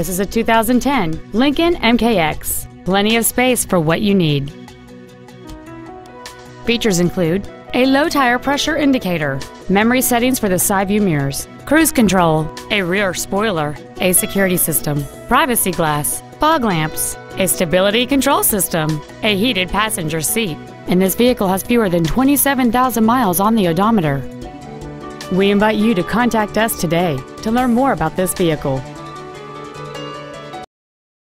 This is a 2010 Lincoln MKX. Plenty of space for what you need. Features include a low tire pressure indicator, memory settings for the side view mirrors, cruise control, a rear spoiler, a security system, privacy glass, fog lamps, a stability control system, a heated passenger seat, and this vehicle has fewer than 27,000 miles on the odometer. We invite you to contact us today to learn more about this vehicle.